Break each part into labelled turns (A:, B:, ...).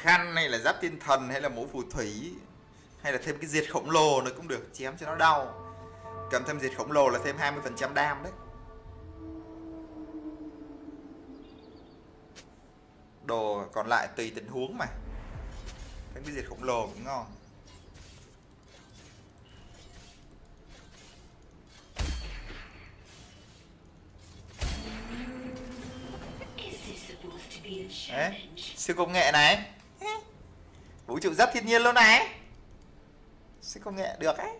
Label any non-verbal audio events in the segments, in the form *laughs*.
A: khăn hay là giáp thiên thần hay là mũ phù thủy hay là thêm cái diệt khổng lồ nữa cũng được chém cho nó đau. Cầm thêm diệt khổng lồ là thêm 20% đam đấy. Đồ còn lại tùy tình huống mà. Thêm cái diệt khổng lồ cũng ngon. Đấy, siêu công nghệ này vũ trụ rất thiên nhiên luôn này. Sẽ công nghệ được ấy?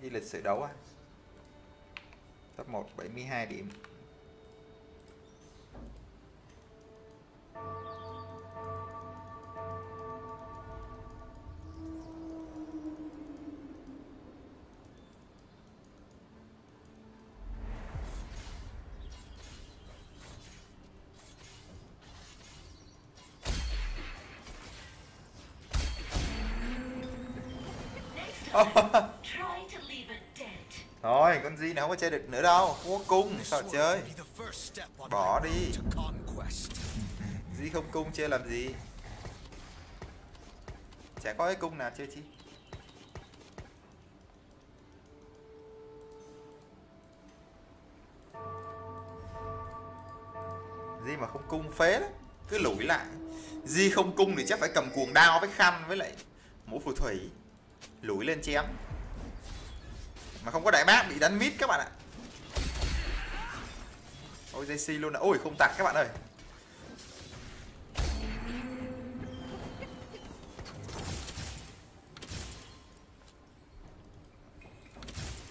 A: Đi lịch sử đấu à Top 1 72 điểm. Thôi, con gì này không có chơi được nữa đâu. Có cung, sao chơi? Bỏ đi. Di không cung chơi làm gì? Chả có cái cung nào chơi chi? Di mà không cung phế đấy Cứ lủi lại. Di không cung thì chắc phải cầm cuồng đao với khăn với lại mũ phù thủy lùi lên chém mà không có đại bác bị đánh mít các bạn ạ. Ôi jc luôn ạ. Ôi, không tặc các bạn ơi.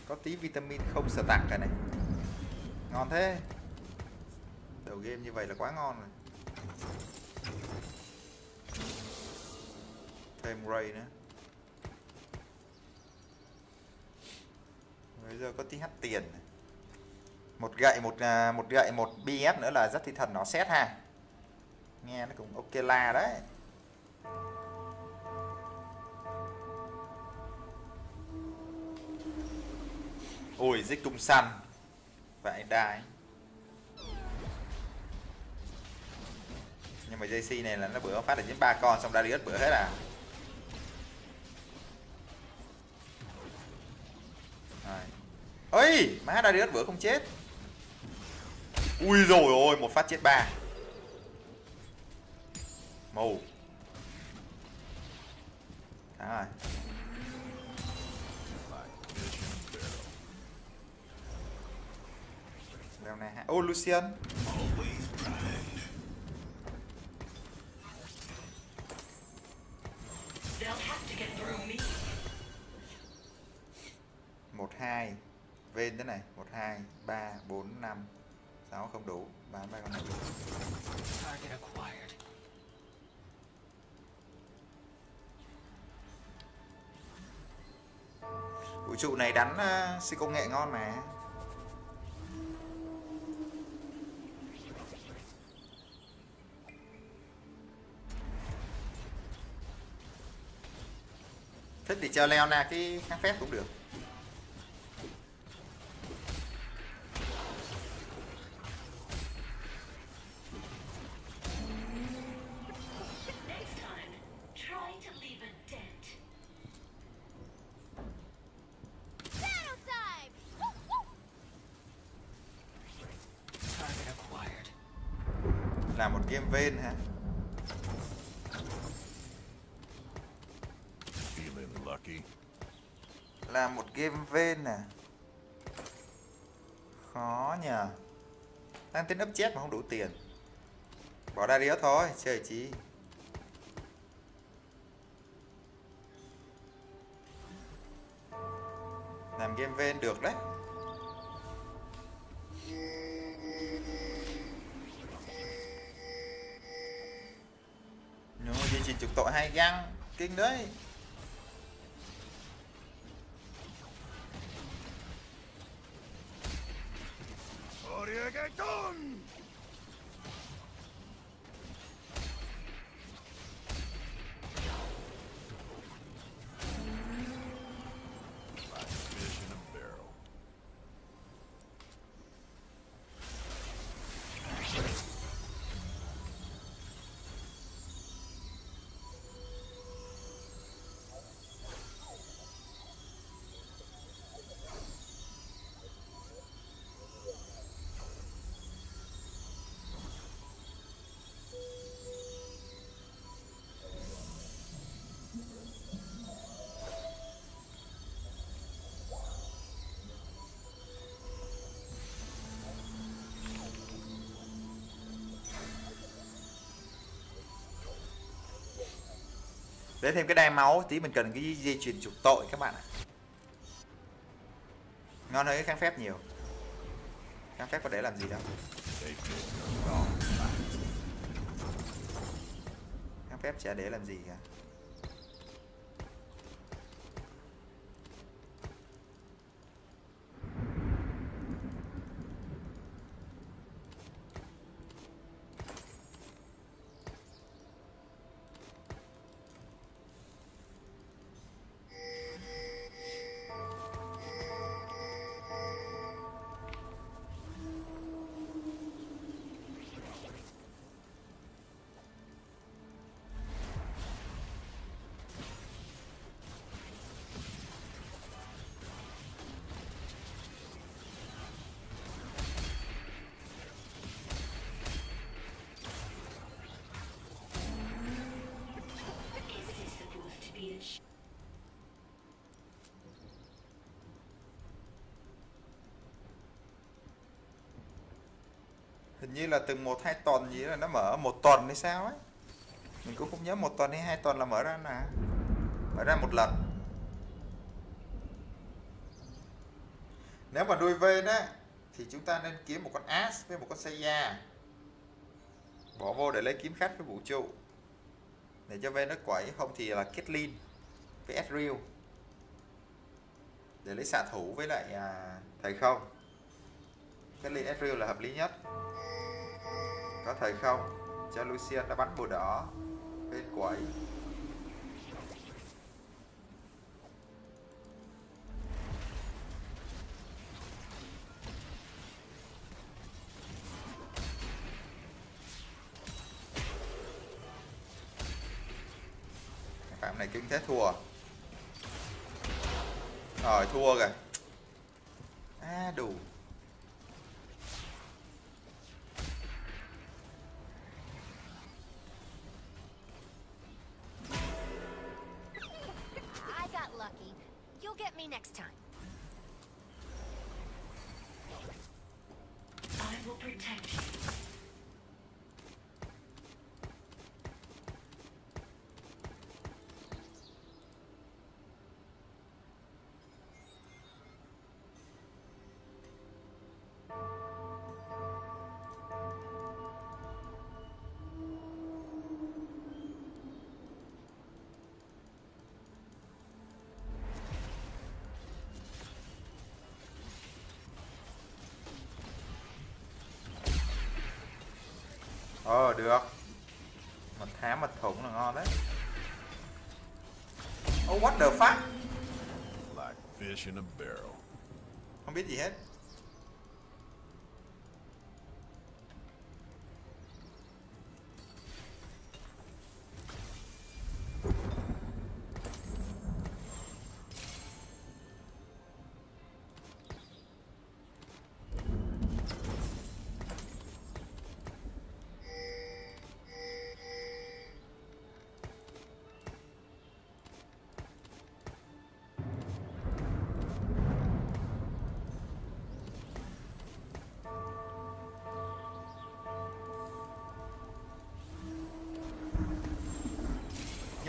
A: Có tí vitamin không sợ tặng cả này. Ngon thế. Đầu game như vậy là quá ngon rồi. Thêm ray nữa. Giờ có tí hắt tiền một gậy một à, một gậy một bs nữa là rất thi thần, nó xét ha. Nghe nó cũng ok la đấy. Ôi dích cung săn. Vậy đai. Nhưng mà JC này là nó bữa phát được đến ba con, xong Darius bữa hết à. Ơi má Darius vừa không chết. Ui rồi ôi một phát chết ba. Màu, đó rồi. Leo này ô Lucian một hai ven thế này một hai ba bốn năm sáu không đủ. Bán ba con này. Vũ trụ này đánh uh, siêu công nghệ ngon mà. Thích thì cho leo na cái kháng phép cũng được đang ấp chết mà không đủ tiền. Bỏ ra Darius thôi chơi chi làm game ven được đấy. Nhô, duy trì trục tội hay găng kinh đấy. Lấy thêm cái đai máu, tí mình cần cái dây chuyền trục tội các bạn ạ. Ngon hơn cái kháng phép nhiều. Kháng phép có để làm gì đâu. Kháng phép chả để làm gì cả. Như là từng một hai tuần gì là nó mở một tuần hay sao ấy. Mình cũng không nhớ một tuần hay hai tuần là mở ra nè. Mở ra một lần. Nếu mà nuôi v á thì chúng ta nên kiếm một con as với một con Seiya bỏ vô để lấy kiếm khách với vũ trụ. Để cho v nó quẩy không thì là Caitlyn với Ezreal. Để lấy xạ thủ với lại à, thầy không. Caitlyn Ezreal là hợp lý nhất có thời không? Cho Lucian đã bắn bùa đỏ, bên quẩy phạm này kinh thế thua. Rồi thua rồi. À đủ Ờ được. Mật thám mật thủng là ngon đấy. Oh what the fuck?
B: Like fish in a barrel.
A: Không biết gì hết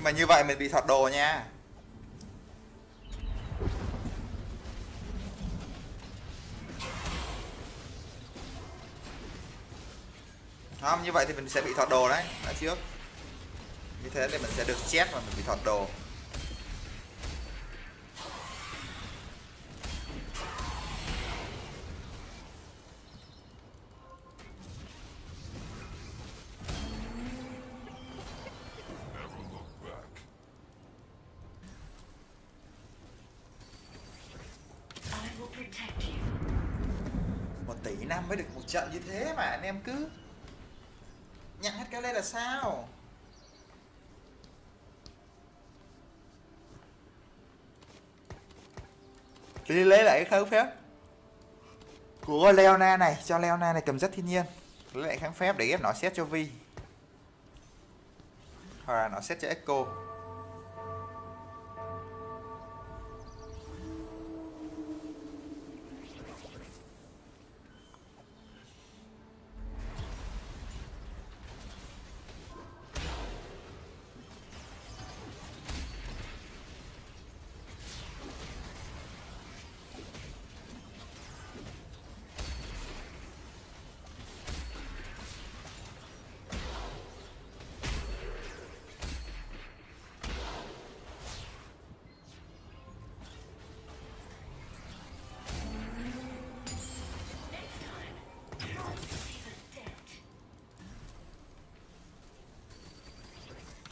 A: mà như vậy mình bị thọt đồ nha. Không, như vậy thì mình sẽ bị thọt đồ đấy Đã trước. Như thế thì mình sẽ được chết mà mình bị thọt đồ. Em cứ nhặt hết cái lên là sao? Đi lấy lại cái kháng phép của Leona này, cho Leona này cầm rất thiên nhiên. Lấy lại kháng phép để ghép nó xét cho Vi. Hoặc là nó xét cho Echo.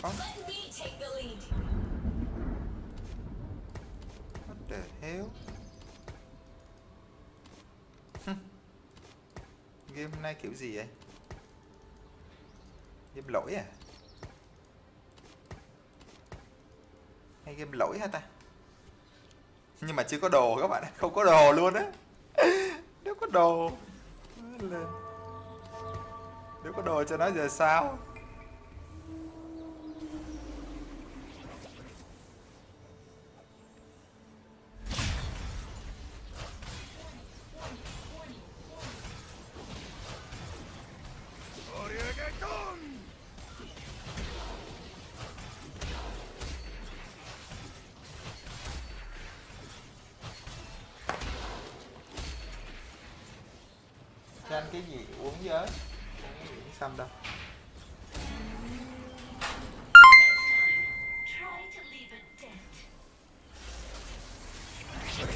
C: Có.
A: What the hell? Game hôm nay kiểu gì vậy? Game lỗi à? Hay game lỗi hả ta? Nhưng mà chưa có đồ các bạn ạ, Không có đồ luôn á. Nếu có đồ. Lên. Nếu có đồ cho nó giờ sao?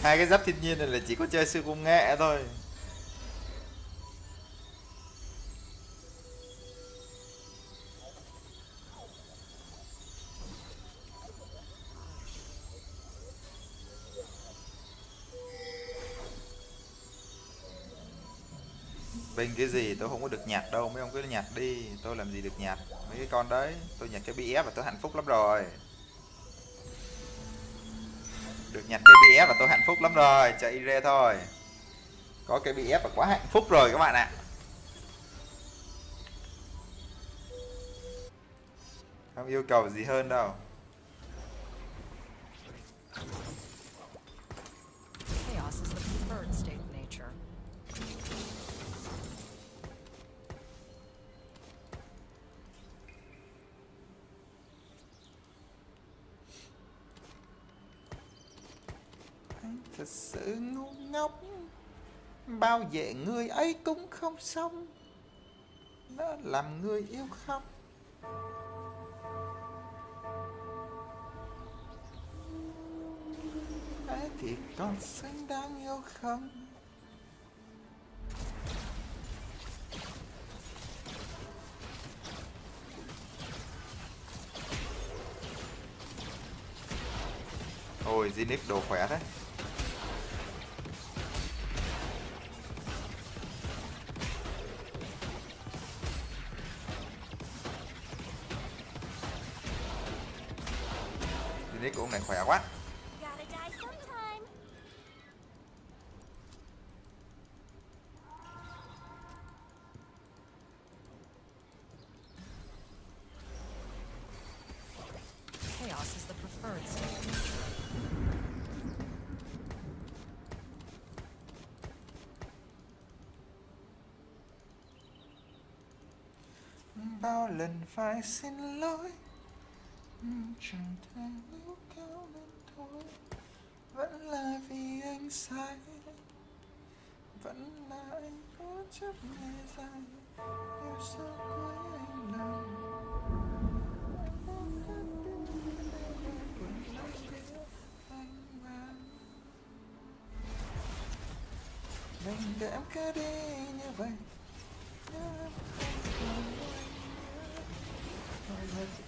A: Hai cái giáp thiên nhiên này là chỉ có chơi sư công nghệ thôi. Bình cái gì tôi không có được nhặt đâu, mấy ông cứ nhặt đi, tôi làm gì được nhặt mấy cái con đấy, tôi nhặt cái BF và tôi hạnh phúc lắm rồi được nhặt cái BF và tôi hạnh phúc lắm rồi. Chạy ire thôi. Có cái BF và quá hạnh phúc rồi các bạn ạ. Không yêu cầu gì hơn đâu. Ngốc. Bao vệ người ấy cũng không xong. Nó làm người yêu khóc. Thế thì còn xứng đáng yêu không? Ôi Zinix đồ khỏe thế ông này khỏe quá. Bao lần phải xin lỗi. Chẳng thể vẫn là vì anh sai vẫn là anh cố chấp ngày dài yêu sao cuối anh lòng Đừng để em cứ đi như vậy. Nhớ em không còn anh nữa nhớ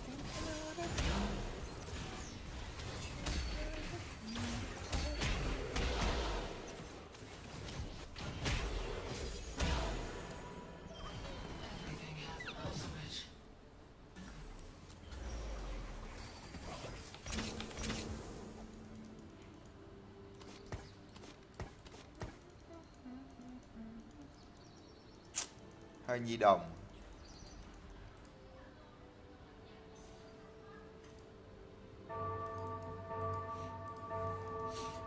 A: hơi nhi đồng.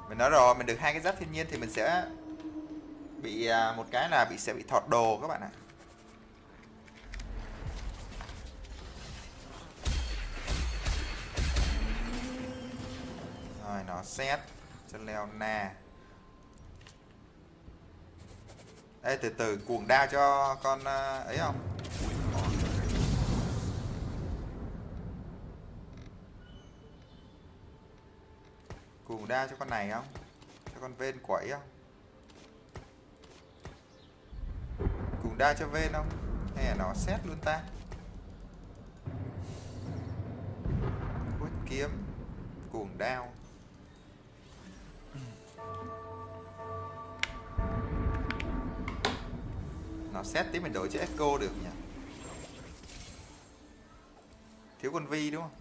A: Mình nói rồi, mình được hai cái giáp thiên nhiên thì mình sẽ bị à, một cái là bị, sẽ bị thọt đồ các bạn ạ. Rồi, nó xét cho leo na. Đây từ từ, cuồng đao cho con ờ, ấy không? Cuồng đao cho con này không? Cho con ven quẩy không? Cuồng đao cho ven không? Hay là nó xét luôn ta? Cuồng đao. Nó xét tí mình đổi cho echo được nhỉ? Thiếu con vi đúng không?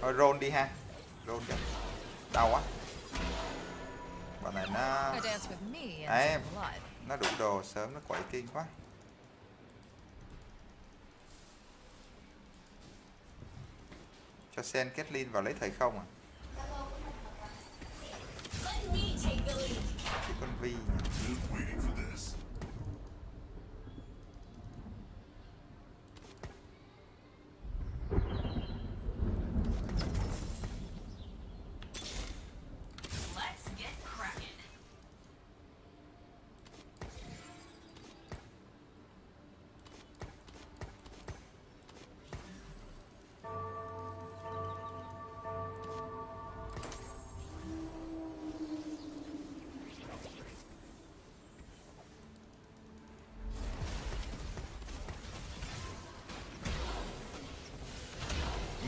A: Thôi roll đi ha. Roll kìa. Đau quá. Bọn này nó Đấy. nó đủ đồ sớm nó quậy kinh quá cho sen Kathleen vào lấy thầy không à cái con vi nhỉ?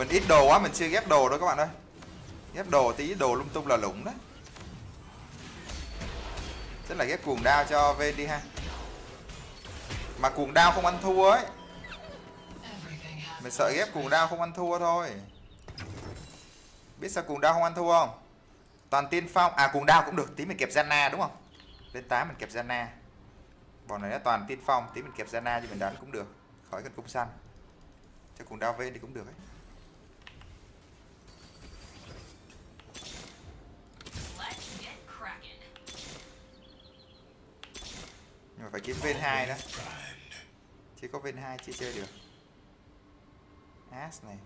A: Mình ít đồ quá, mình chưa ghép đồ đâu các bạn ơi. Ghép đồ tí, đồ lung tung là lủng đấy rất là ghép cuồng đao cho ven đi ha. Mà cuồng đao không ăn thua ấy. Mình sợ ghép cuồng đao không ăn thua thôi. Biết sao cuồng đao không ăn thua không? Toàn tiên phong à cuồng đao cũng được, tí mình kẹp Zana đúng không? Lên 8 mình kẹp Zana bọn này nó toàn tiên phong, tí mình kẹp Zana cho mình đánh cũng được. Khỏi cần cung săn. Cho cuồng đao ven thì cũng được ấy. Nhưng mà phải kiếm ven 2 đó. Chỉ có ven 2 chưa chơi được. As này.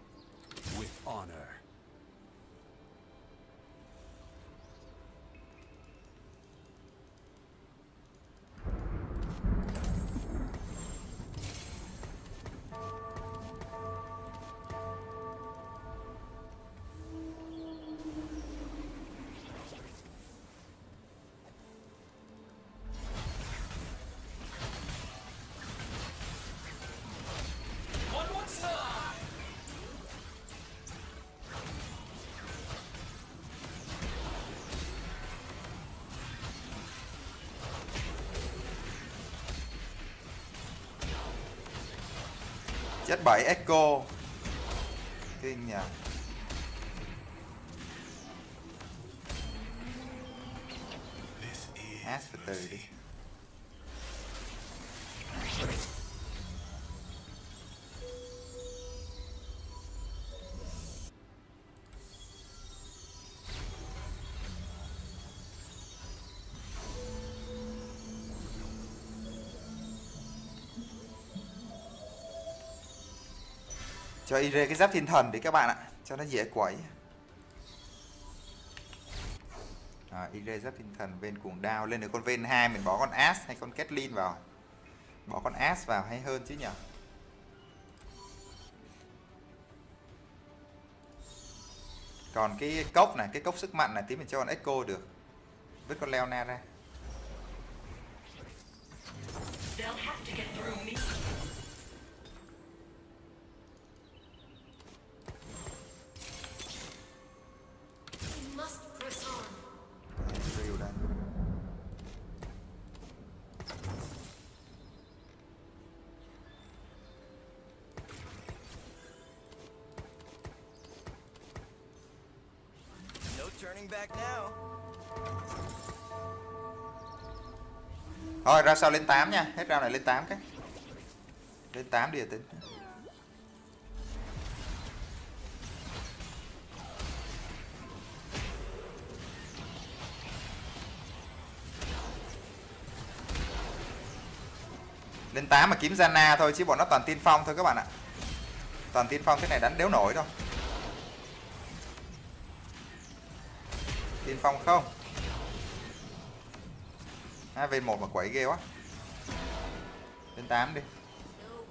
A: chết bảy echo kinh nhỉ Ask for 30. Cho IR cái giáp thiên thần đi các bạn ạ. Cho nó dễ quẩy. À, giáp thiên thần bên cuồng đao. Lên được con ven 2 mình bỏ con As hay con Kathleen vào. Bỏ con As vào hay hơn chứ nhỉ? Còn cái cốc này cái cốc sức mạnh này tí mình cho con Echo được. Vứt con Leona ra.
D: No turning back now.
A: Thôi, ra sau lên 8 nha. Hết round này lên 8 cái. Lên 8 đi à, tính. Lên 8 mà kiếm Zana thôi, chứ bọn nó toàn tiên phong thôi các bạn ạ. Toàn tiên phong thế này đánh đéo nổi đâu phong không? Hai v một mà quẩy ghê quá. Lên 8 đi.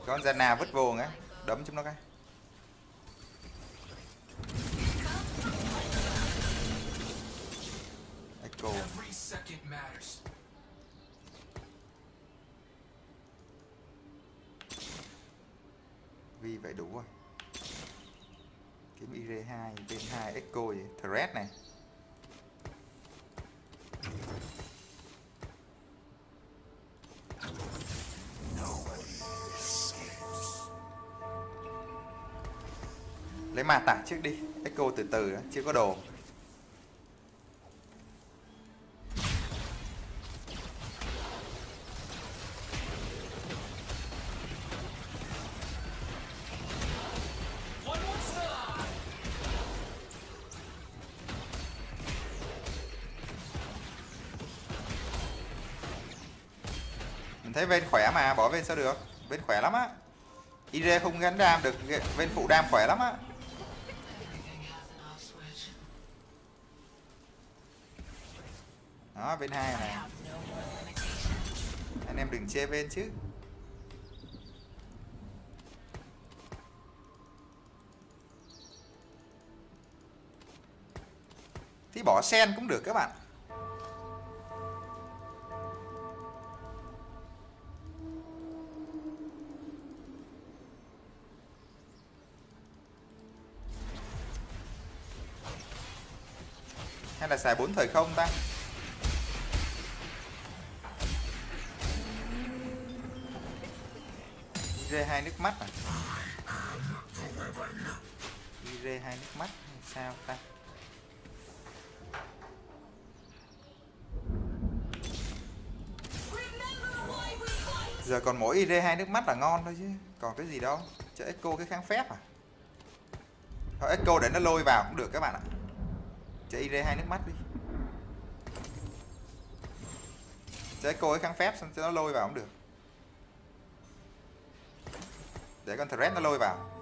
A: Con Zana vứt vô ngay đấm chúng nó cái. Echo. Vi vậy đủ rồi. Kiếm IR2 bên 2 Echo gì Thread này. Lấy ma tả trước đi. Echo từ từ đó, chưa có đồ bên sao được? Bên khỏe lắm á. IR không gắn đam được, bên phụ đam khỏe lắm á. Đó, bên hai này. Anh em đừng chê bên chứ. Thì bỏ sen cũng được các bạn. Xài bốn thời không ta? IR hai nước mắt à? IR hai nước mắt hay sao ta? Giờ còn mỗi IR hai nước mắt là ngon thôi chứ. Còn cái gì đâu. Cho Echo cái kháng phép à? Thôi Echo để nó lôi vào cũng được các bạn ạ cho IR hai nước mắt đi. Sẽ cô ấy kháng phép xong cho nó lôi vào cũng được. Để con thread nó lôi vào.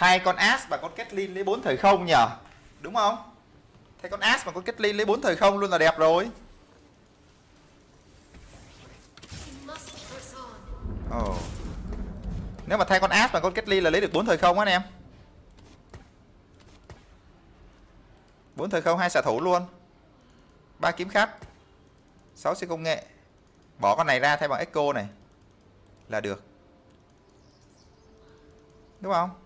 A: Thay con As và con Kathleen lấy 4 thời không nhỉ đúng không? Thay con As và con Kathleen lấy 4 thời không luôn là đẹp rồi. Oh, nếu mà thay con As và con Kathleen là lấy được 4 thời không anh em. 4 thời không hai xạ thủ luôn. Ba kiếm khách. 6 siêu công nghệ. Bỏ con này ra thay bằng Echo này. Là được. Đúng không?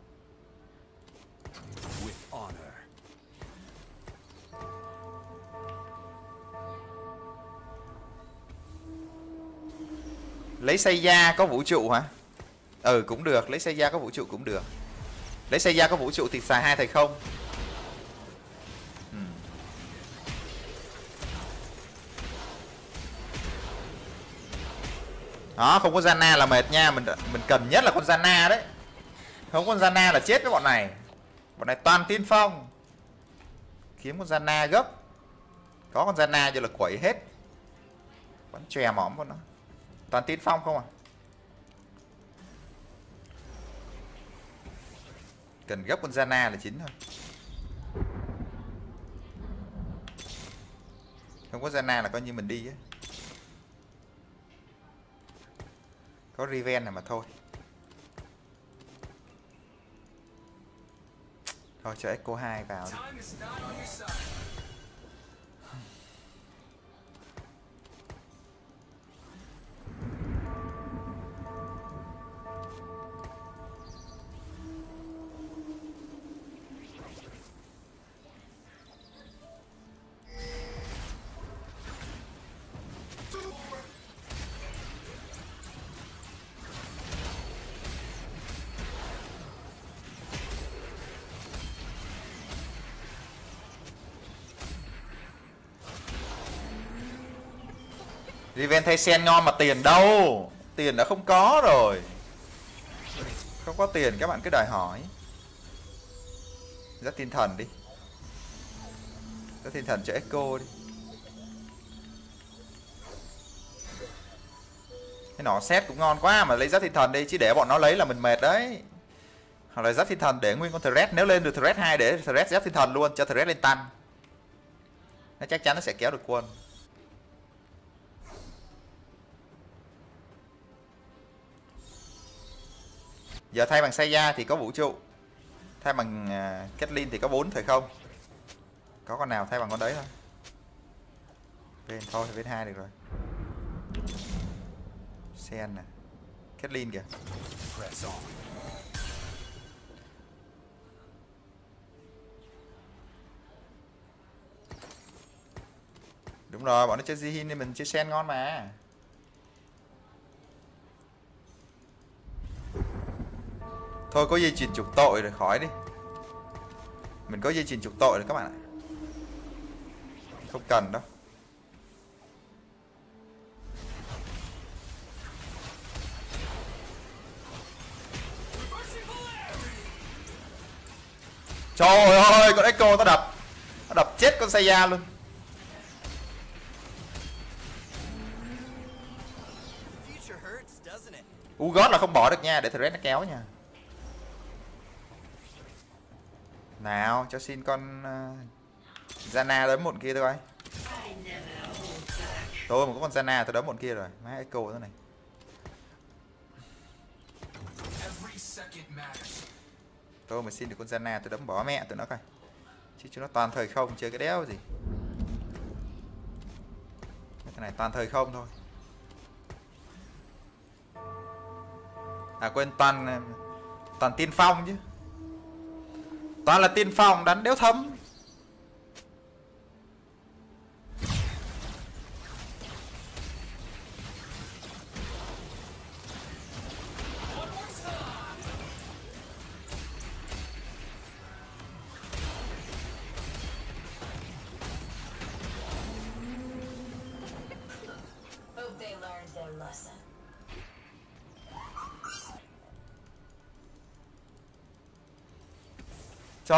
A: Lấy xây da có vũ trụ hả? Ừ cũng được. Lấy xây da có vũ trụ cũng được. Lấy xây da có vũ trụ thì xài hai thầy không? Ừ. Đó, không có Zana là mệt nha. Mình mình cần nhất là con Zana đấy. Không con Zana là chết với bọn này. Bọn này toàn tiên phong. Kiếm con Zana gấp. Có con Zana cho là quẩy hết. Bắn chè mỏm con nó toàn tiên phong không à? Cần gấp con Zana là chính thôi. Không có Zana là coi như mình đi á. Có Riven này mà thôi. Thôi cho Echo 2 vào đi. Riven thay sen ngon mà tiền đâu? Tiền đã không có rồi. Không có tiền, các bạn cứ đòi hỏi. Rất thiên thần đi. Rất thiên thần cho Echo đi. Cái nó xét cũng ngon quá mà lấy giáp thiên thần đi, chứ để bọn nó lấy là mình mệt đấy. Hoặc là giáp thiên thần để nguyên con thread nếu lên được thread 2 để thread giáp thiên thần luôn, cho thread lên tăng. Nó chắc chắn nó sẽ kéo được quân. Giờ thay bằng Seiya thì có vũ trụ. Thay bằng à, uh, Kathleen thì có bốn thời không? Có con nào thay bằng con đấy thôi. Bên thôi bên hai được rồi. Sen à? nè Kathleen kìa. Đúng rồi bọn nó chơi Zihin thì mình chơi sen ngon mà. Thôi có dây chuyền trục tội rồi khỏi đi. Mình có dây chuyền trục tội rồi các bạn ạ. Không cần đâu. Trời ơi, con Echo nó đập. Nó đập chết con Seiya luôn? U gót là không bỏ được nha, để thread nó kéo nha Nào, cho xin con ờ, Zana đấm một kia thôi. Tôi mà có con Zana tôi đấm một kia rồi. Má Echo thế này. Tôi mà xin được con Zana tôi đấm bỏ mẹ tụi nó coi. Chứ chúng nó toàn thời không, chơi cái đéo gì. Cái này toàn thời không thôi. À quên toàn ờ, Toàn tiên phong chứ. Toàn là tiên phòng đánh đéo thấm.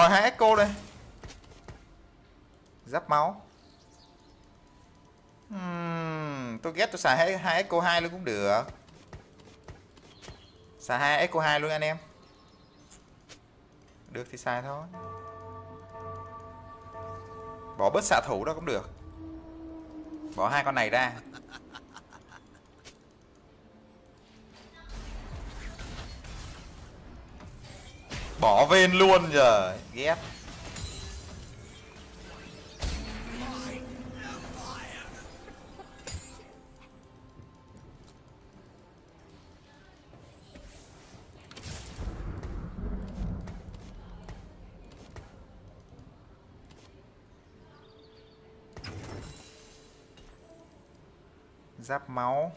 A: Rồi hai Echo đây. Giáp máu. Ừm, Tôi ghét tôi xài hai, hai Echo 2 luôn cũng được. Xài hai Echo 2 luôn anh em. Được thì xài thôi. Bỏ bớt xạ thủ đó cũng được. Bỏ hai con này ra. Bỏ ven luôn giờ Ghét. Giáp máu.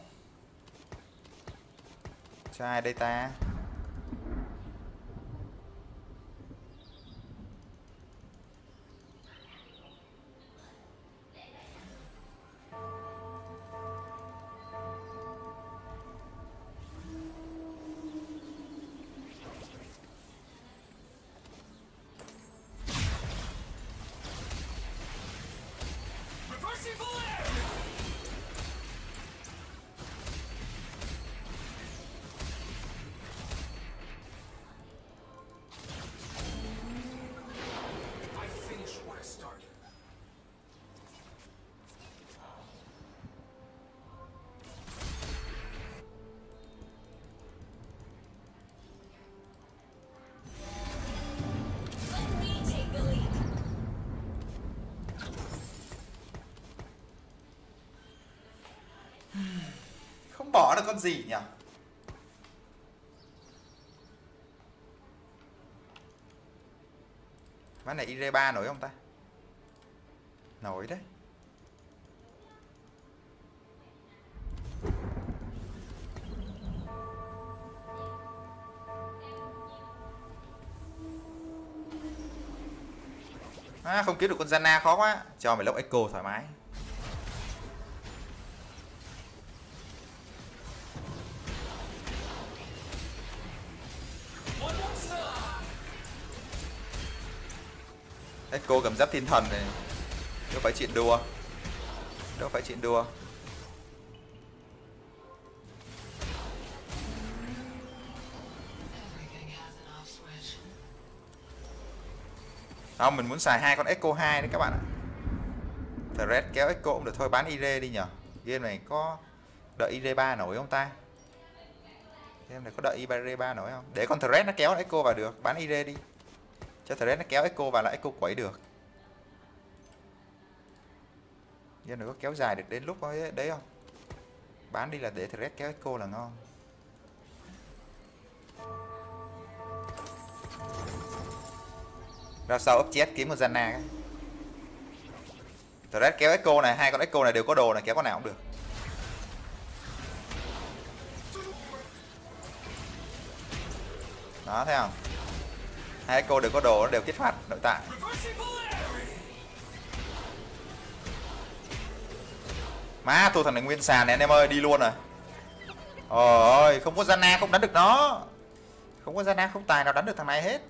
A: Cho ai đây ta. Không bỏ được con gì nhỉ? Ván này IR3 nổi không ta? Nổi đấy. À, không kiếm được con Zana khó quá. Cho mày lốc Echo thoải mái. cô cầm giáp thiên thần này. Đâu phải chuyện đùa. Đâu phải chuyện đùa. Không, mình muốn xài hai con echo 2 đấy các bạn ạ. Thread kéo echo cũng được, thôi bán ir đi nhở game này có đợi ir 3 nổi không ta? Game này có đợi ir 3 nổi không? Để con thread nó kéo echo vào được, bán ir đi. Cho Thread nó kéo Echo vào là Echo quẩy được. Giờ này có kéo dài được đến lúc ấy, đấy không? Bán đi là để Thread kéo Echo là ngon. ra sau ấp chết kiếm một Zanna cái Thread kéo Echo này hai con Echo này đều có đồ này kéo con nào cũng được đó thấy không hai cô đều có đồ nó đều kích hoạt nội tại má thua thằng này nguyên sàn này anh em ơi, đi luôn rồi. Ôi không có Zana không đánh được nó. Không có Zana không tài nào đánh được thằng này hết.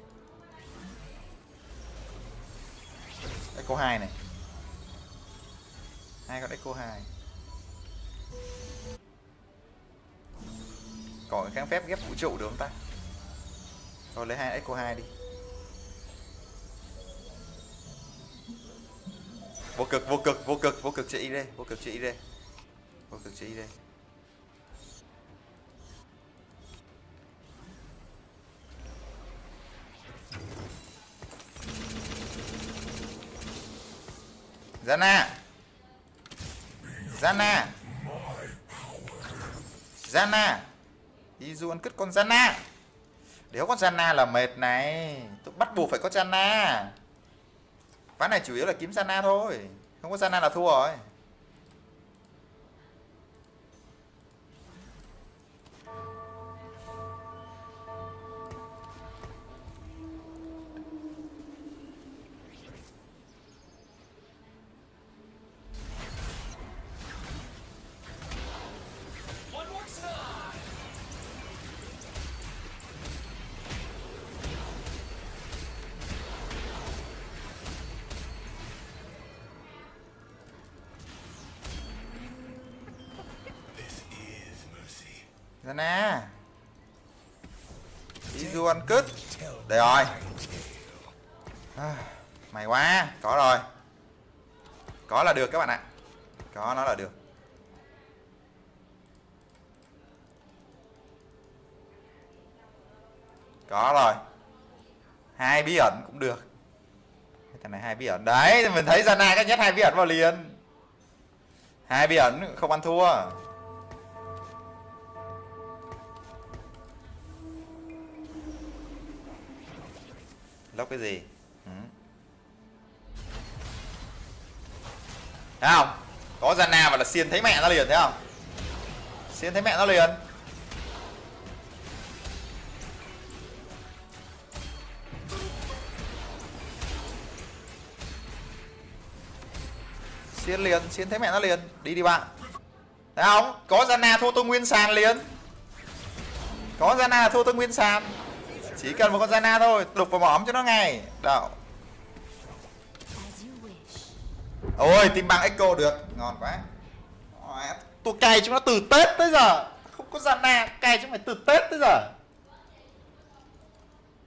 A: Echo 2 này. Hai con Echo 2 còn cái kháng phép ghép vũ trụ được không ta? Thôi, lấy hai Echo 2 đi. Vô cực vô cực vô cực vô cực chị đi vô cực chị đi vô cực chị đi Zana Zana Zana Izu ăn cứt con Zana Nếu con Zana là mệt này. Tôi bắt buộc phải có Zana Ván này chủ yếu là kiếm sana thôi. Không có sana là thua rồi. Rồi. À, Mày quá Có rồi. Có là được các bạn ạ. Có nó là được. Có rồi. Hai bí ẩn cũng được. Thằng này hai bí ẩn. Đấy mình thấy ra Zana cái nhất hai bí ẩn vào liền. Hai bí ẩn không ăn thua. Lốc cái gì? Ừ. thấy không? Có Zana mà là xiên thấy mẹ nó liền, thấy không? Xiên thấy mẹ nó liền. Xiên liền, xiên thấy mẹ nó liền. Đi đi bạn. Thấy không? Có Zana thua tôi nguyên sàn liền. Có Zana thua tôi nguyên sàn chỉ cần một con Zana thôi, đục vào mỏm cho nó ngay.
C: Đậu.
A: Ôi tìm bằng Echo được. Ngon quá. Tôi cày chúng nó từ Tết tới giờ. Không có Zana cày chúng mày từ Tết tới giờ.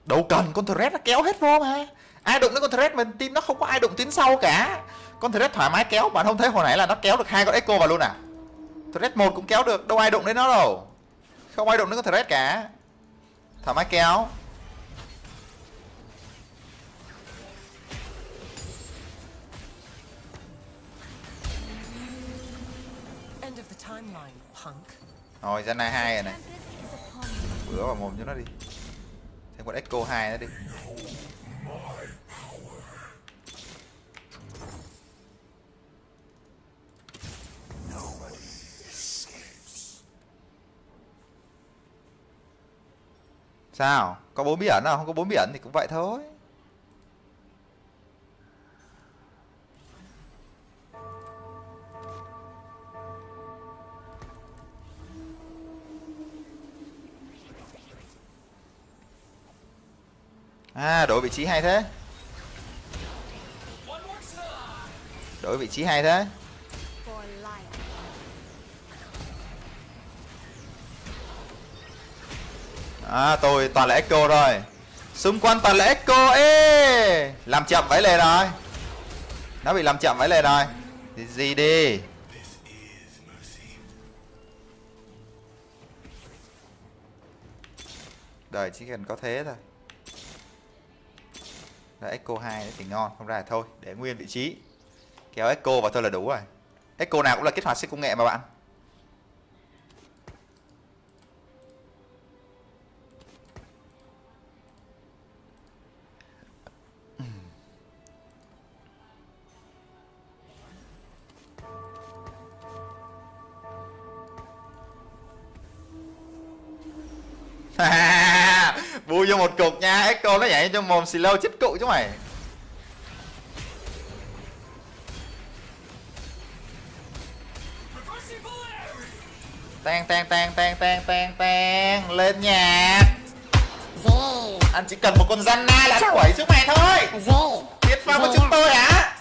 A: Đâu cần, con thread nó kéo hết vô mà. Ai đụng đến con thread mình, team nó không có ai đụng tiến sau cả. Con thread thoải mái kéo, bạn không thấy hồi nãy là nó kéo được hai con Echo vào luôn à? Thread một cũng kéo được, đâu ai đụng đến nó đâu. Không ai đụng đến con thread cả. Thoải mái kéo. Rồi Zana hai rồi này. Bữa vào mồm cho nó đi. Thêm con Echo 2 nữa đi. Sao? Có bốn bí ẩn nào? Không có bốn bí ẩn thì cũng vậy thôi à đổi vị trí hay thế. Đổi vị trí hay thế. À tôi toàn là Echo rồi. xung quanh toàn là echo, ê! Làm chậm vẫy lề rồi. Nó bị làm chậm vẫy lề rồi. Thì gì đi? Đời chỉ cần có thế thôi ra echo 2 thì ngon, không ra thì thôi, để nguyên vị trí. Kéo echo vào thôi là đủ rồi. Echo nào cũng là kích hoạt sức công nghệ mà bạn. *laughs* Vui vô một cục nha Echo nó nhảy cho mồm xì lâu chết cụ chứ mày. Tang tang tang tang tang tang tang Lên nhạc Anh chỉ cần một con Zanna là anh quẩy xuống mày thôi.
C: Dê,
A: Biết vào với chúng tôi hả